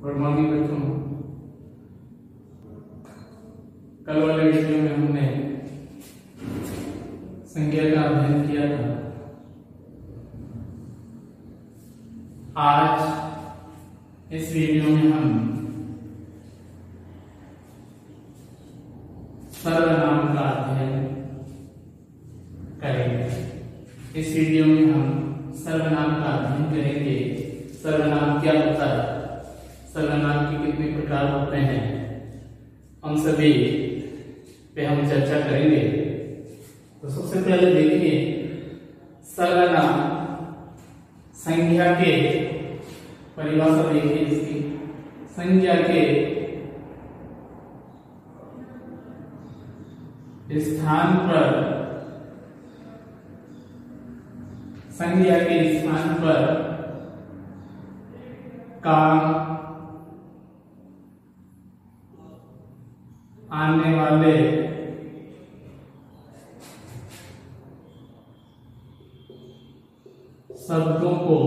Good बच्चों कल वाले वीडियो में हमने संज्ञा का अध्ययन किया था। आज इस वीडियो में हम सर्वनाम का अध्ययन करेंगे। इस वीडियो में हम सर्वनाम का अध्ययन करेंगे। सर्वनाम क्या होता है? सर्वनाम के कितने प्रकार होते हैं। हम सभी पे हम चर्चा करेंगे। तो सबसे पहले देखिए सर्वनाम संख्या के परिभाषा देखिए इसकी। संख्या के स्थान पर, संज्ञा के स्थान पर काम आने वाले शब्दों को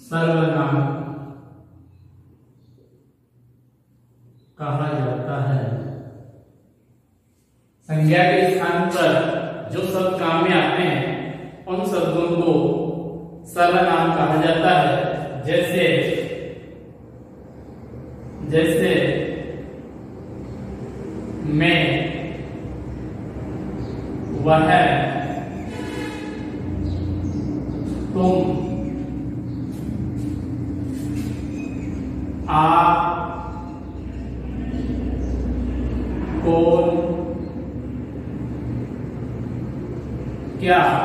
सर्वनाम कहा जाता है। संज्ञा के स्थान पर जो शब्द काम में आते हैं, उन शब्दों को सर्वनाम कहा जाता है। जैसे जैसे मैं वह तुम आप कौन क्या?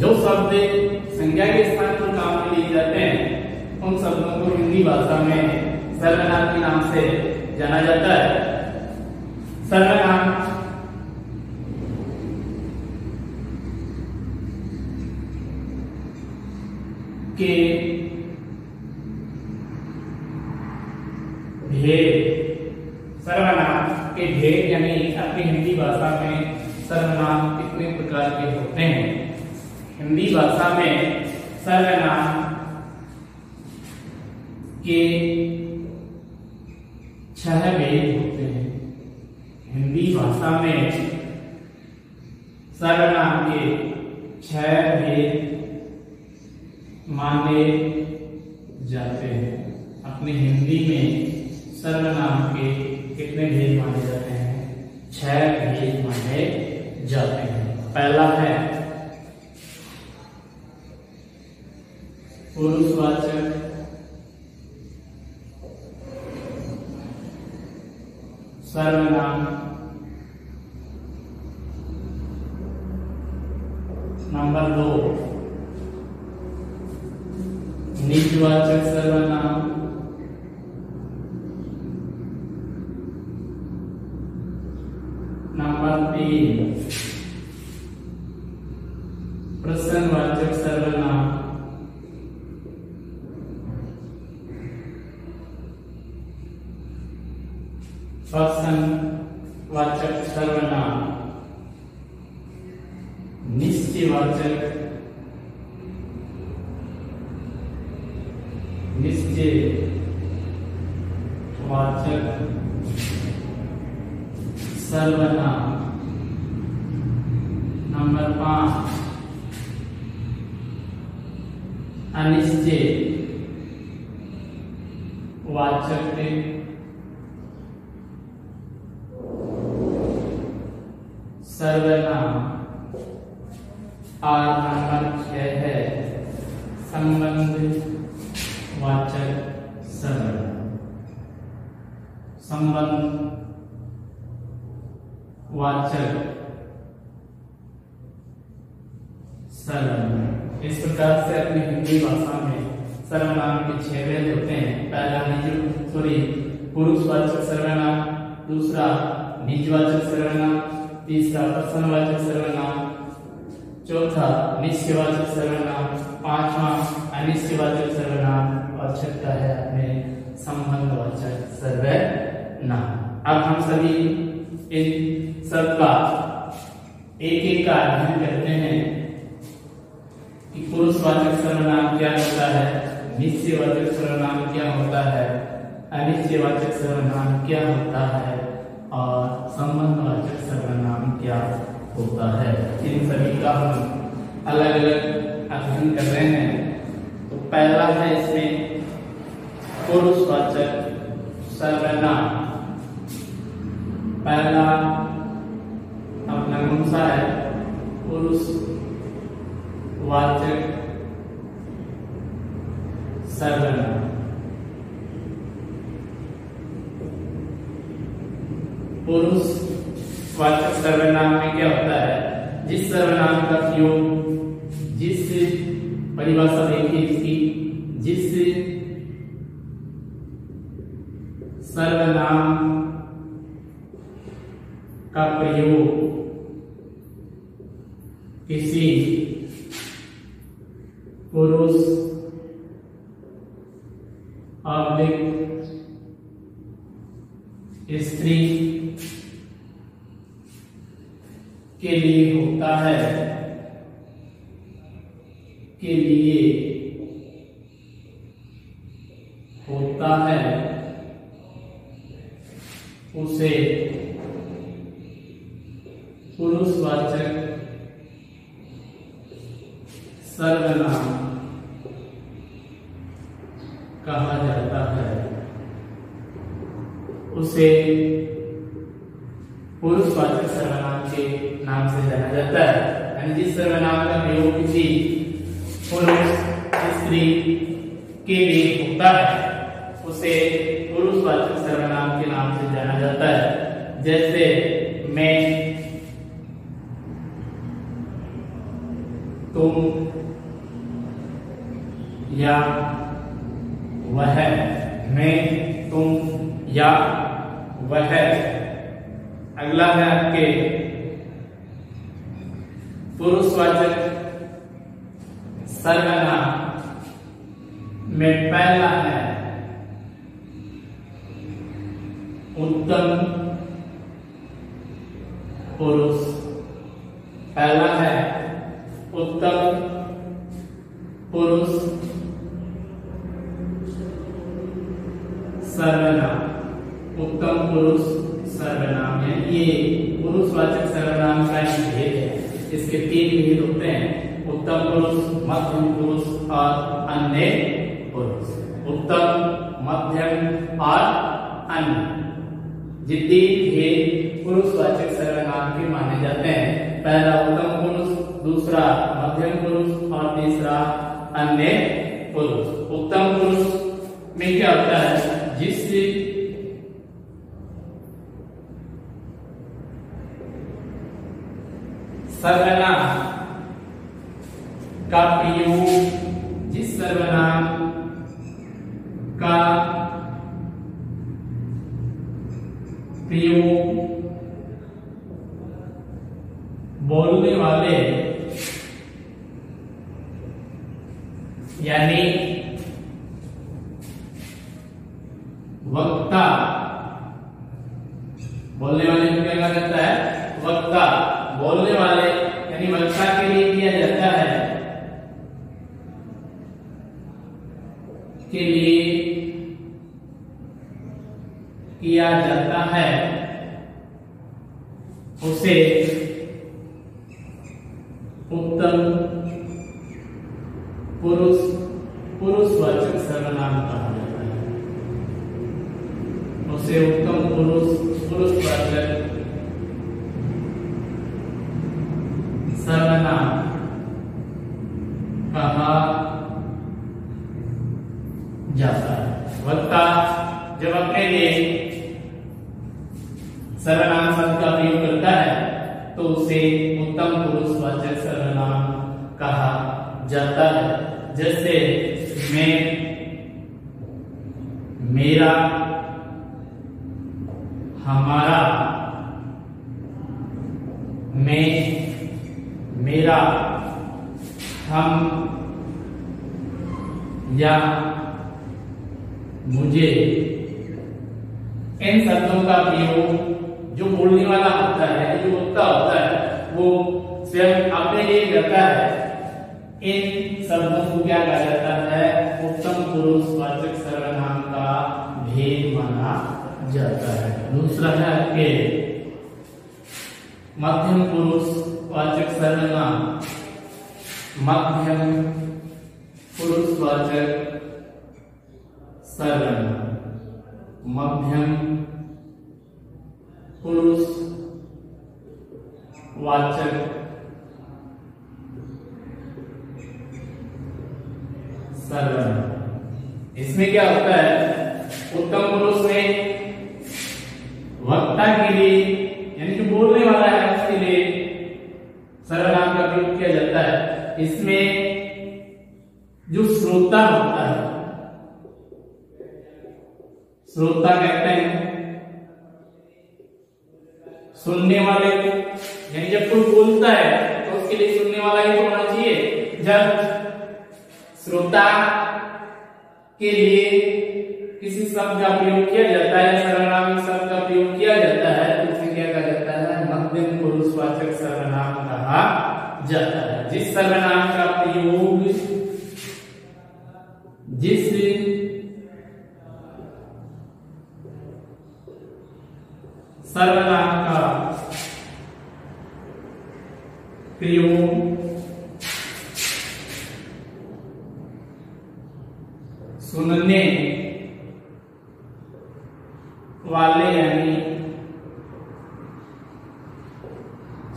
जो शब्द संज्ञा के स्थान पर काम में लिए जाते हैं, उन शब्दों को हिंदी भाषा में सर्वनाम के नाम से जाना जाता है। सर्वनाम। के। भेद। प्रकार के होते हैं। हिंदी भाषा में सर्वनाम के छह भेद होते हैं। हिंदी भाषा में सर्वनाम के छह भेद माने जाते हैं। अपनी हिंदी में सर्वनाम के कितने भेद माने जाते हैं? छह भेद माने जाते हैं। पहला है। पुरुषवाचक। सर्वनाम। नंबर दो। निजवाचक सर्वनाम। नंबर तीन प्रसन्नवाचक सर्वनाम प्रसन्नवाचक सर्वनाम निश्चयवाचक निश्चय वाचक सर्वनाम नंबर पाँच अनिश्चय वाचक छह है। संबंध वाचक संबंध वाचक इस प्रकार से अपनी हिंदी भाषा में सर्वनाम के छह भेद होते हैं। पहला निज, सॉरी। पुरुषवाचक सर्वनाम, दूसरा निजवाचक सर्वनाम, तीसरा प्रसन्नवाचक सर्वनाम, चौथा निश्चयवाचक सर्वनाम, पांचवा अनिश्चयवाचक सर्वनाम और छठा है अपने संबंधवाचक सर्वनाम। अब हम सभी इन सब का एक एक का अध्ययन करते हैं कि पुरुषवाचक सर्वनाम क्या होता है। निश्चयवाचक सर्वनाम क्या होता है? अनिश्चयवाचक सर्वनाम क्या होता है? और संबंधवाचक सर्वनाम क्या होता है? इन सभी का हम अलग अलग अध्ययन कर रहे हैं। तो पहला है इसमें पुरुषवाचक सर्वनाम। पहला अपना कौन सा है? पुरुष सर्वनाम पुरुष वाचक सर्वनाम में क्या होता है? जिस सर्वनाम का प्रयोग, जिस परिभाषा देखिए इसकी, जिस सर्वनाम का प्रयोग, किसी पुरुष स्त्री के लिए होता है, के लिए होता है, उसे पुरुषवाचक सर्वनाम कहा जाता है। उसे पुरुषवाचक सर्वनाम के नाम से जाना जाता है. यानी जिस सर्वनाम का प्रयोग किसी पुरुष स्त्री के लिए होता है, उसे पुरुषवाचक सर्वनाम के नाम से जाना जाता है. जैसे मैं, तुम, या वह मैं तुम या वह अगला है आपके पुरुषवाचक सर्वनाम में पहला है उत्तम पुरुष पहला है उत्तम पुरुष सर्वनाम उत्तम पुरुष सर्वनाम है ये पुरुषवाचक सर्वनाम का ही भेद है इसके तीन भेद होते हैं उत्तम पुरुष मध्यम पुरुष और अन्य पुरुष उत्तम मध्यम और अन्य जितने भेद पुरुषवाचक सर्वनाम के माने जाते हैं पहला उत्तम पुरुष दूसरा मध्यम पुरुष और तीसरा अन्य पुरुष उत्तम पुरुष में क्या होता है जिससे सर्वनाम का प्रयोग जिस सर्वनाम का प्रयोग बोलने वाले यानी वक्ता बोलने वाले को क्या कहा जाता है वक्ता बोलने वाले यानी वक्ता के लिए किया जाता है के लिए किया जाता है उसे उत्तम पुरुष पुरुषवाचक सर्वनाम कहा जाता है। उसे उत्तम पुरुष पुरुषवाचक सर्वनाम कहा जाता है वक्ता जब अपने लिए सर्वनाम शब्द का प्रयोग करता है तो उसे उत्तम पुरुषवाचक सर्वनाम कहा जाता है जैसे मैं मेरा हमारा मैं मेरा हम या मुझे इन शब्दों का प्रयोग जो बोलने वाला होता है, जो वक्ता होता है, वो स्वयं अपने लिए करता है। इन शब्दों को क्या कहा जाता है? उत्तम पुरुष वाचक सर्वनाम का भेद माना जाता है। दूसरा है के? मध्यम पुरुष वाचक सर्वनाम मध्यम पुरुषवाचक सर्वनाम मध्यम, पुरुष वाचक सर्वनाम इसमें क्या होता है? उत्तम पुरुष में वक्ता के लिए श्रोता कहते हैं, सुनने वाले, यानी जब कोई बोलता है तो उसके लिए सुनने वाला ही तो होना चाहिए। जब श्रोता के लिए किसी शब्द का प्रयोग किया जाता है सर्वनाम शब्द का प्रयोग किया जाता है तो उसे क्या कहा जाता है मध्यम पुरुषवाचक सर्वनाम कहा जाता है जिस सर्वनाम का प्रयोग जिस सर्वनाम का प्रयोग सुनने वाले यानी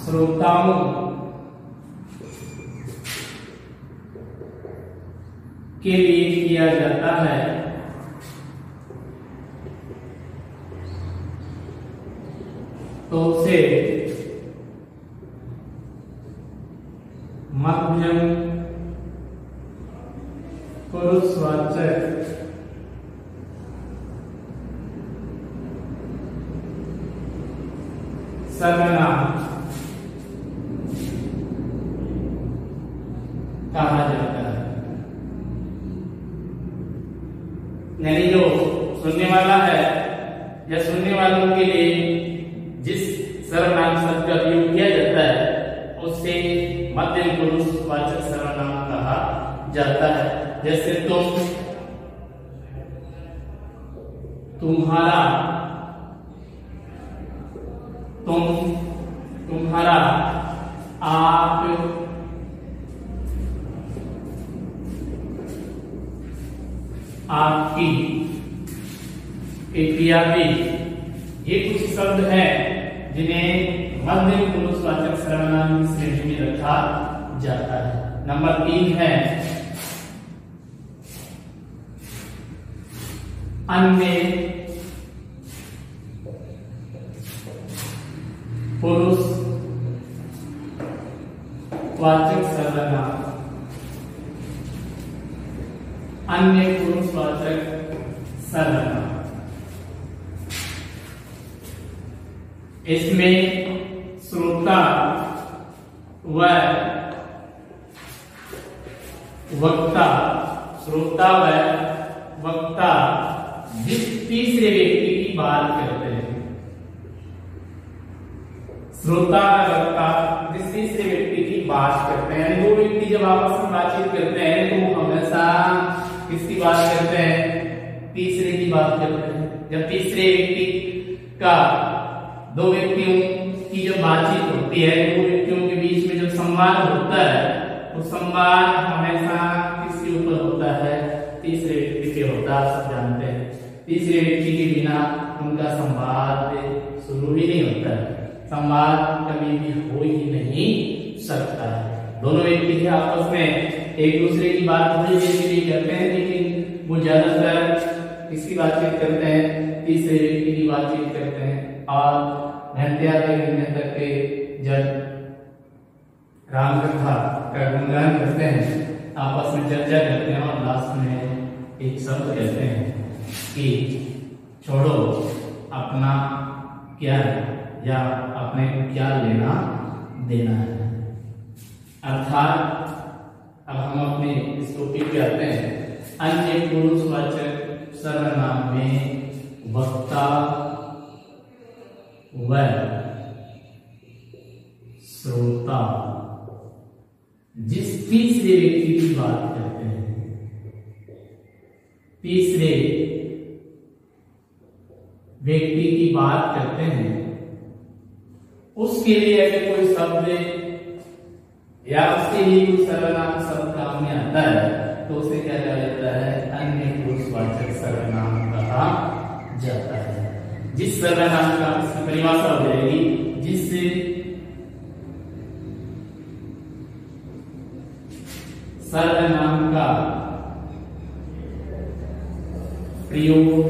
श्रोताओं के लिए किया जाता है तो उसे मध्यम पुरुषवाचक सर्वनाम कहा जाता है यानी जो सुनने वाला है या सुनने वालों के लिए जिस सर्वनाम शब्द का प्रयोग किया जाता है उससे मध्यम पुरुष वाचक सर्वनाम कहा जाता जैसे तुम, तुम्हारा तुम, तुम्हारा आप, आपकी इत्यादि ये कुछ शब्द हैं जिन्हें मध्य पुरुषवाचक सर्वनाम श्रेणी में रखा जाता है। नंबर तीन है अन्य पुरुष वाचक सर्वनाम अन्य पुरुषवाचक सर्वनाम इसमें श्रोता व वक्ता श्रोता व वक्ता जिस तीसरे व्यक्ति की बात करते हैं। श्रोता वक्ता जिस तीसरे व्यक्ति की बात करते हैं दो व्यक्ति जब आपस में बातचीत करते हैं तो हमेशा किसकी बात करते हैं? तीसरे की बात करते हैं। जब तीसरे व्यक्ति का दो व्यक्तियों की जब बातचीत होती है, दो व्यक्तियों के बीच में जब संवाद होता है तो संवाद हमेशा किसके ऊपर होता है? तीसरे व्यक्ति पे होता है सब जानते तीसरे व्यक्ति के बिना उनका संवाद शुरू ही नहीं होता है। संवाद कभी भी हो ही नहीं सकता है। दोनों व्यक्ति आपस में एक दूसरे की बात थोड़ी देर के लिए करते हैं, लेकिन वो ज़्यादातर किसकी बातचीत करते हैं, तीसरे व्यक्ति की बातचीत करते हैं और घंटे आधे घंटे तक के जब राम कथा का गुणगान करते हैं, आपस में चर्चा करते हैं और लास्ट में एक शब्द कहते हैं। कि छोड़ो, अपना क्या है? या अपने क्या लेना देना है। अर्थात, अब हम अपने इस टॉपिक पे आते हैं। अन्य पुरुषवाचक सर्वनाम में वक्ता व श्रोता। जिस तीसरे व्यक्ति की बात करते हैं, तीसरे व्यक्ति की बात करते हैं। उसके लिए अगर कोई शब्द या उसके लिए कोई सर्वनाम शब्द काम में आता है तो उसे क्या कहा जाता है? अन्य पुरुषवाचक सर्वनाम कहा जाता है। जिस सर्वनाम का इसकी परिभाषा हो जाएगी, जिससे सर्वनाम का प्रयोग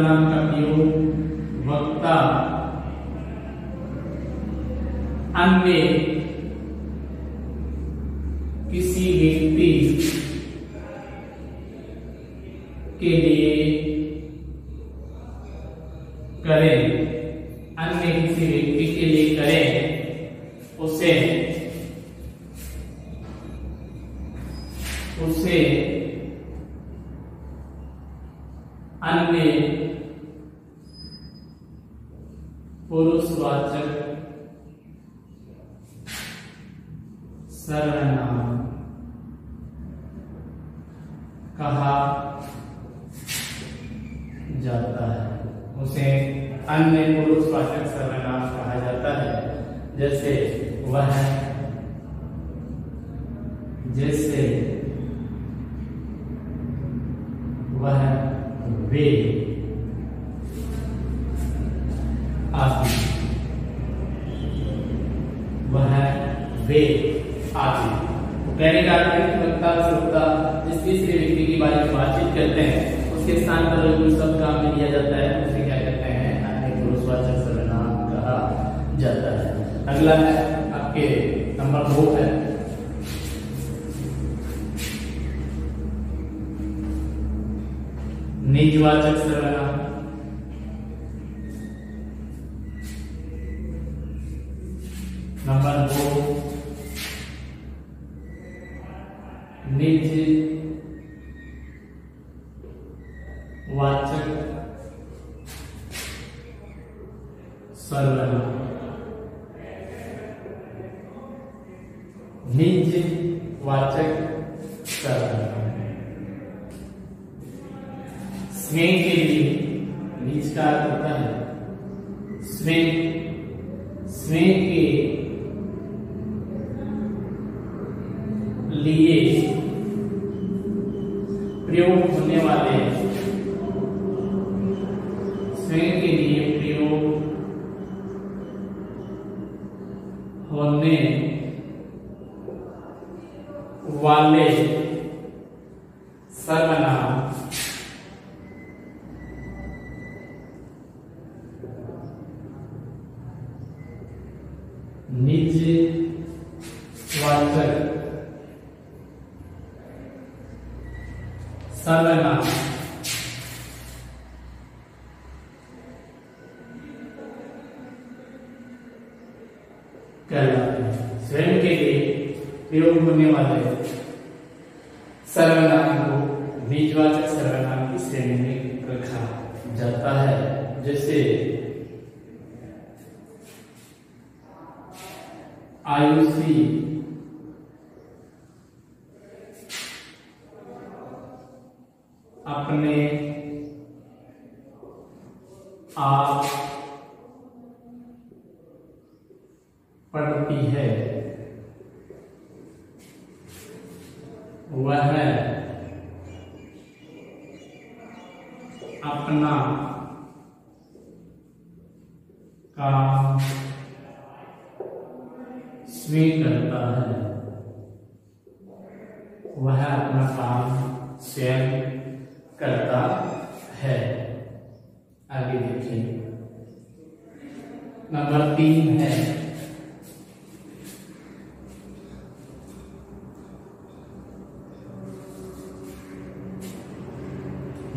सर्वनाम का प्रयोग वक्ता। अन्य किसी व्यक्ति के लिए करें, अन्य किसी व्यक्ति के लिए करें, उसे उसे अन्य पुरुषवाचक सर्वनाम कहा जाता है। उसे अन्य पुरुषवाचक सर्वनाम कहा जाता है। जैसे वह वे आदि। तो कहने का अर्थ वक्ता, श्रोता, जिस तीसरे व्यक्ति के बारे में बातचीत करते हैं, उसके स्थान पर जो शब्द काम में लिया जाता है उसे क्या कहते हैं? अन्य पुरुषवाचक सर्वनाम कहा जाता है। अगला है आपके नंबर दो है। निजवाचक सर्वनाम। सर्वनाम निज वाचक स्नेह के लिए सर्वनाम निज वाचक सर्वनाम कहलाते हैं स्वयं के लिए प्रयोग होने वाले सर्वनाम को निजवाचक सर्वनाम की श्रेणी में रखा जाता है जैसे आयुषी अपने आप पढ़ती है।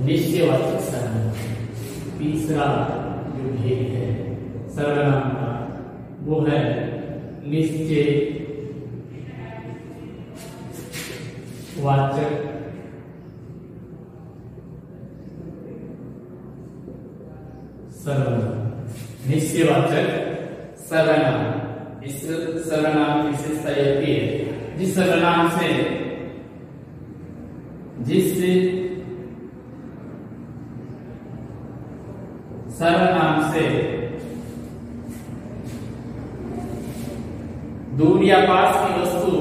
निश्चयवाचक सर्वनाम तीसरा जो भेद है। सर्वनाम का वो है निश्चय। वाचक। दूर या पास की वस्तु।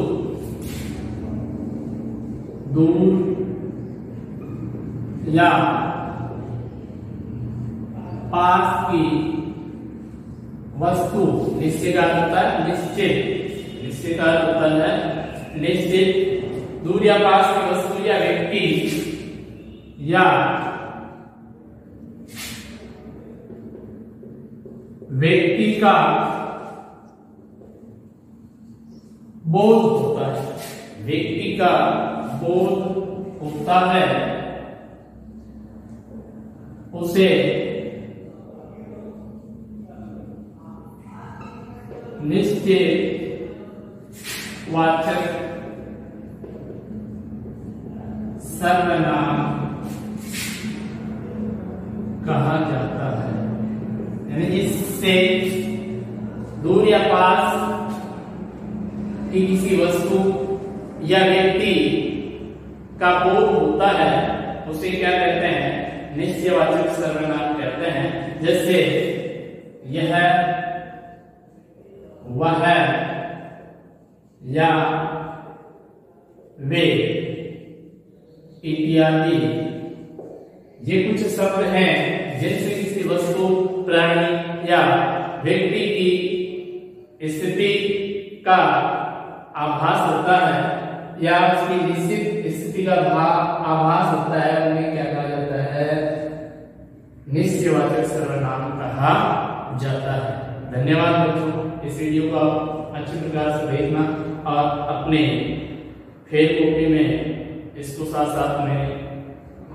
दूर या पास की वस्तु। निश्चय का होता है, निश्चित। निश्चय का होता है, निश्चित। दूर या पास की वस्तु या व्यक्ति या व्यक्ति का बोध होता है। व्यक्ति का बोध होता है। उसे निश्चय वाचक सर्वनाम कहा जाता है। यानी इससे दूर या पास की किसी वस्तु या व्यक्ति का बोध होता है, उसे क्या कहते हैं? निश्चयवाचक सर्वनाम कहते हैं। जैसे यह, वह या वे इत्यादि। ये कुछ शब्द हैं जिनसे किसी वस्तु, प्राणी या व्यक्ति की स्थिति का आभास होता है, या उसकी निश्चित स्थिति का भाव आभास होता है, उन्हें क्या कहा जाता है? निश्चयवाचक सर्वनाम कहा जाता है। धन्यवाद बच्चों, इस वीडियो को आप अच्छी प्रकार से देखना और अपने फेल कॉपी में इसको साथ साथ में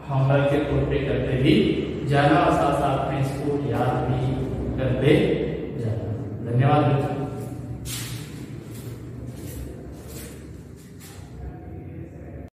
होमवर्क के तौर पे करते भी जाना और साथ साथ में इसको याद भी करते जाना। धन्यवाद बच्चों।